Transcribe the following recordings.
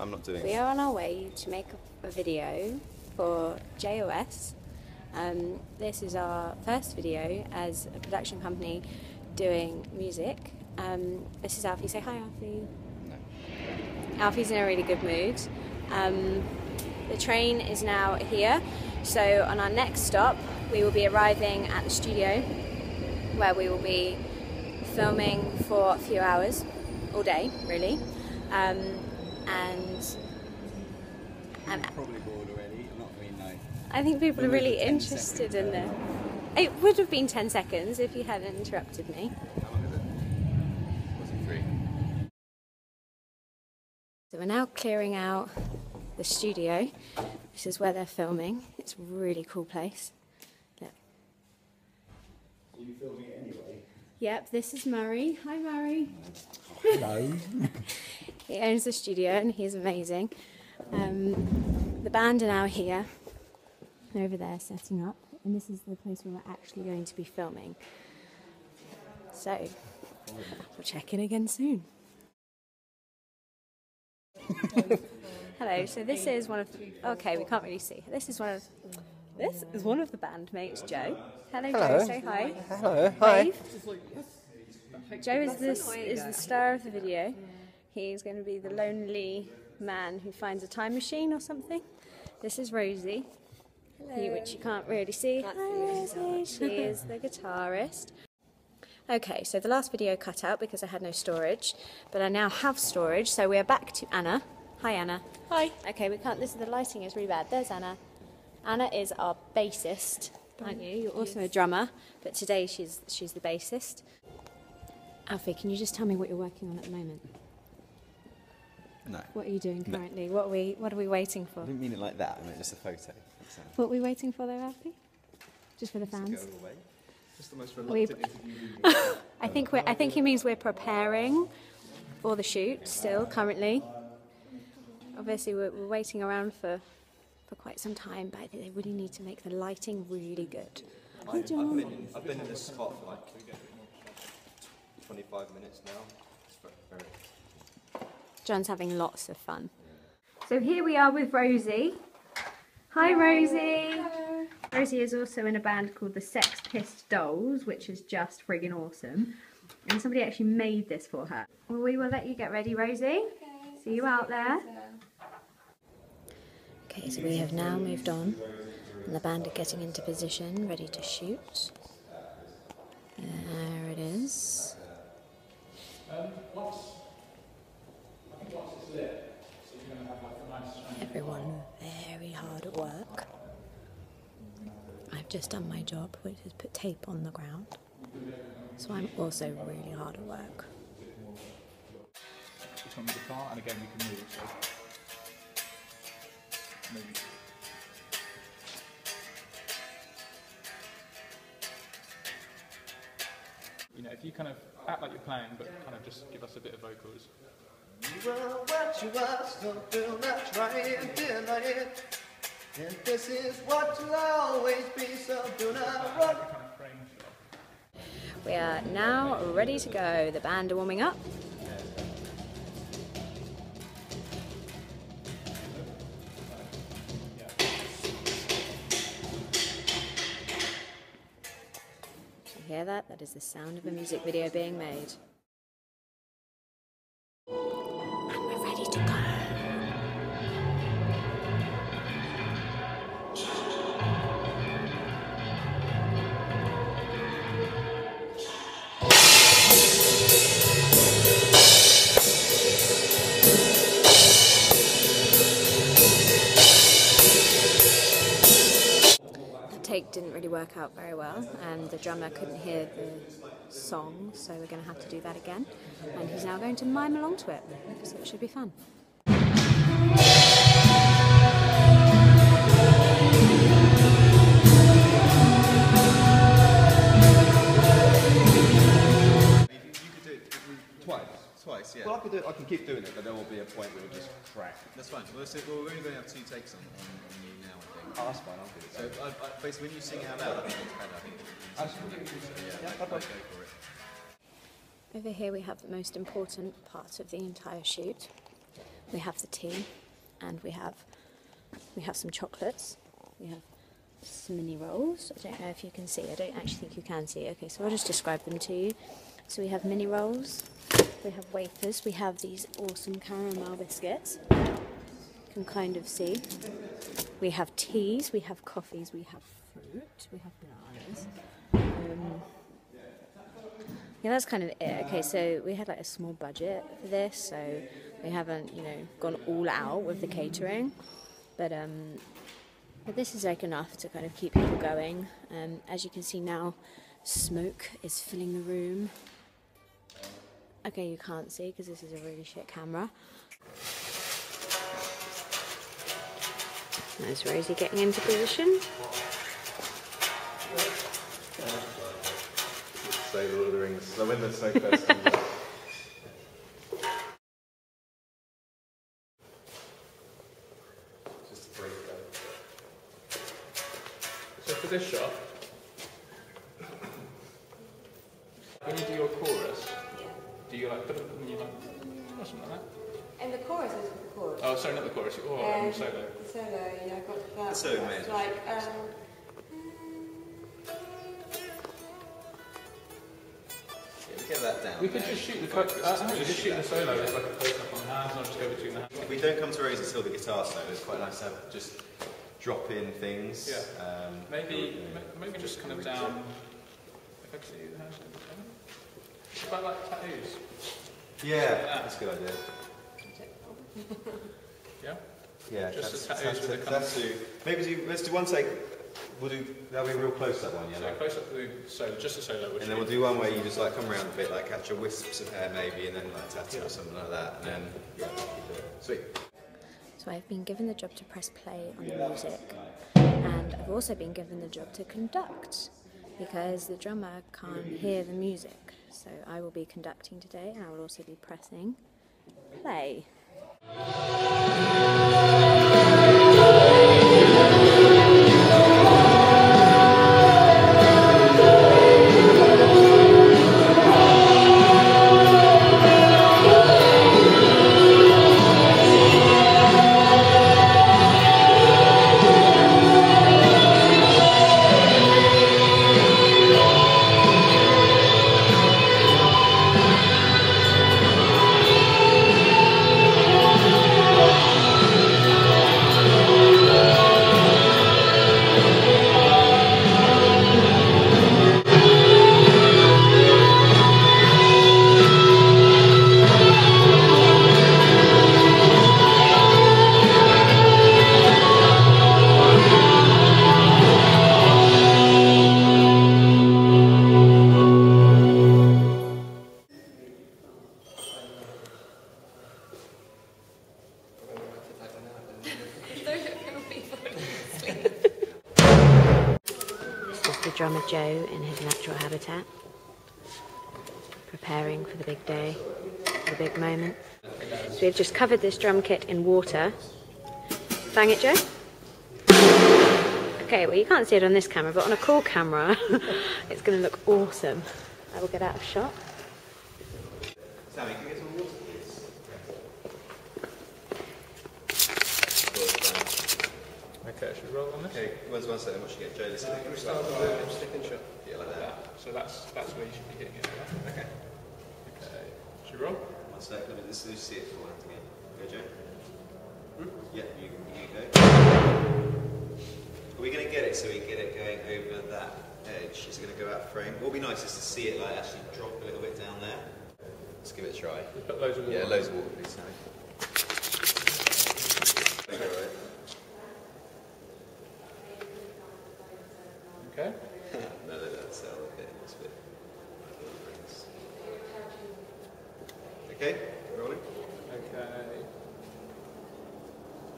I'm not doing We it. are on our way to make a, a video for JOS. Um, this is our first video as a production company doing music. Um, this is Alfie. Say hi, Alfie. No. Alfie's in a really good mood. Um, the train is now here, so on our next stop, we will be arriving at the studio where we will be filming for a few hours, all day, really. Um, and bored already. Not me, no. I think people are really interested in the. It would have been 10 seconds if you hadn't interrupted me. How long is it? Was it three? So we're now clearing out the studio. This is where they're filming. It's a really cool place. Look. Are you filming it anyway? Yep, this is Murray. Hi, Murray. Hello. He owns the studio and he's amazing. Um, the band are now here. They're over there setting up, and this is the place where we're actually going to be filming. So, we'll check in again soon. Hello, so this is one of the, okay, we can't really see. This is one of this is one of the bandmates, Joe. Hello, Joe, say hi. Hello. Wave. Joe is this is the star of the video. He's going to be the lonely man who finds a time machine or something. This is Rosie, who- which you can't really see. Hi, Rosie. She is the guitarist. Okay, so the last video cut out because I had no storage, but I now have storage. So we are back to Anna. Hi, Anna. Hi. Okay, we can't. This is the lighting is really bad. There's Anna. Anna is our bassist, aren't you? You're also a drummer, but today she's she's the bassist. Alfie, can you just tell me what you're working on at the moment? No. What are you doing No. currently? What are we What are we waiting for? I didn't mean it like that. I meant just a photo. That's, uh, What are we waiting for though, Alfie? Just for the fans. Just the most We- I think we're. I think he means we're preparing for the shoot still currently. Obviously, we're, we're waiting around for for quite some time, but they really need to make the lighting really good. Hi, John. I've been in this spot for like 25 minutes now. It's very, very John's having lots of fun. So here we are with Rosie. Hi, Rosie. Rosie is also in a band called the Sex Pissed Dolls, which is just friggin' awesome. And somebody actually made this for her. Well, we will let you get ready, Rosie. See you out there. Okay, so we have now moved on, and the band are getting into position, ready to shoot. There it is. Everyone very hard at work. I've just done my job, which is put tape on the ground. So I'm also really hard at work. Which one with the car? And again, we can move. So maybe. You know, if you kind of act like you're playing, but kind of just give us a bit of vocals. You are what you are, so do not try and deny it. And this is what you'll always be, so do not run. Kind of frame shot. We are now ready to go. The band are warming up. Do you hear that? That is the sound of a music video being made. Really work out very well, and the drummer couldn't hear the song, so we're going to have to do that again. And he's now going to mime along to it, so it should be fun. You could do it twice. Twice, yeah. Well, I could do it. I can keep doing it, but there will be a point where it'll just crack. That's fine. Well, so, we're only going to have two takes on, on, on you now, I think. I'll do it. So, I, I, basically, when you sing out loud, I think it's better. I think. That's So, yeah, Yeah, I'd, no I'd problem. go for it. Over here we have the most important part of the entire shoot. we have the tea, and we have we have some chocolates. We have some mini rolls. I don't know if you can see. I don't actually think you can see. Okay, so I'll just describe them to you. So we have mini rolls. We have wafers. We have these awesome caramel biscuits. Can kind of see. We have teas. We have coffees. We have fruit. We have bananas. Um, yeah, that's kind of it. Okay, so we had like a small budget for this, so we haven't, you know, gone all out with the catering, but um, but this is like enough to kind of keep people going. Um, as you can see now, smoke is filling the room. Okay, you can't see because this is a really shit camera. There's Rosie getting into position. Say Lord of the Rings. So when the smoke first comes up. Just a brief. So for this shot, when you do your chorus, do you like, and you like, mm, or something like that? And the chorus is the chorus. Oh, sorry, not the chorus, or um, Um, solo. The solo, yeah, I got that. The solo That's may as well Like, um, we get that down. We could just shoot the, co- uh, we just shoot the solo as like a close up on the hands, and I'll just go between the hands. We don't come to Rose until the guitar solo, it's quite nice to have just drop in things. Yeah. Um, Maybe, ma- maybe just kind of down. If I could see the hands. It's quite like tattoos. yeah, that's a good idea. Yeah. Yeah, Just that's, the tattoos that's, with the that's, do, maybe do, let's do one take. We'll do that'll be a real close up one, yeah. So close up the solo, just a solo. Which and then we'll do one where you just like come around a bit, like capture wisps of hair maybe, and then like tattoo or something like that, and then yeah, sweet. So I've been given the job to press play on the music, and I've also been given the job to conduct because the drummer can't hear the music. So I will be conducting today, and I will also be pressing play. やった! In his natural habitat, preparing for the big day, for the big moment. So we've just covered this drum kit in water. Bang it, Joe. Okay, well you can't see it on this camera, but on a cool camera, it's going to look awesome. I will get out of shot. Sammy, can you get some water, please? Okay, should roll on this? Okay, where's one second? What should we get? Joe, this is Can we start with the stick and shot. Yeah, like that. that? So that's that's where you should be hitting it. Yeah? Okay. Okay. Should we roll? One sec. Let me just see it for one again. Go, Joe. Hmm? Yeah, you, you go. Are we going to get it so we get it going over that edge? Is it going to go out frame? What would be nice is to see it like actually drop a little bit down there. Let's give it a try. Loads of water. Yeah, loads of water, please, Sammy. Think you're all right? Okay. no, no, that's a little bit. It's a bit. Okay, rolling. Okay.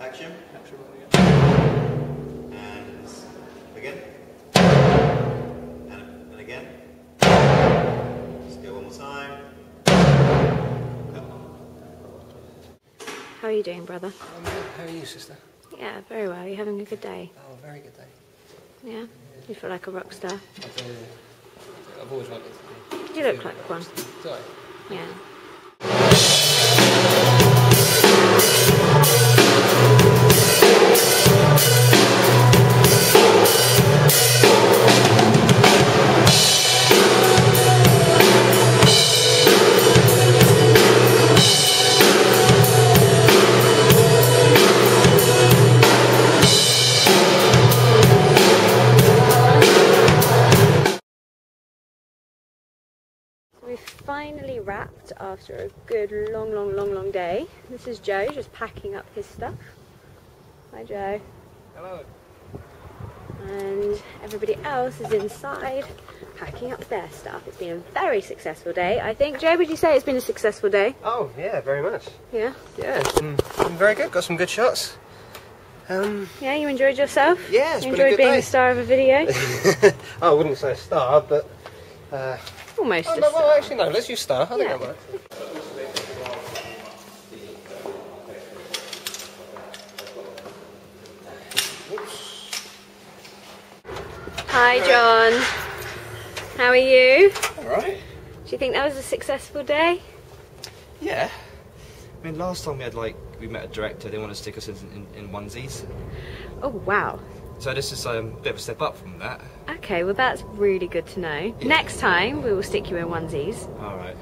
Action. Action again. And again. And, and again. Let's go one more time. How are you doing, brother? I'm good. How are you, sister? Yeah, very well. You having a good day? Oh, very good day. Yeah? You feel like a rock star? I've, uh, I've always wanted to be. You look like one. Do I? Yeah. Finally wrapped after a good long, long, long, long day. This is Joe just packing up his stuff. Hi, Joe. Hello. And everybody else is inside packing up their stuff. It's been a very successful day, I think. Joe, would you say it's been a successful day? Oh, yeah, very much. Yeah. Yeah, it's been, been very good. Got some good shots. Um, Yeah, you enjoyed yourself? Yeah, it's you been a enjoyed good being day. the star of a video? I wouldn't say star, but. Uh, Almost oh, no, well, actually, no, let's use star. I think Yeah. that works. Hi, John. How are you? Alright. Do you think that was a successful day? Yeah. I mean, last time we had like, we met a director, they wanted to stick us in, in, in onesies. Oh, wow. So this is um, a bit of a step up from that. Okay, well, that's really good to know. Next time, we will stick you in onesies. Alright.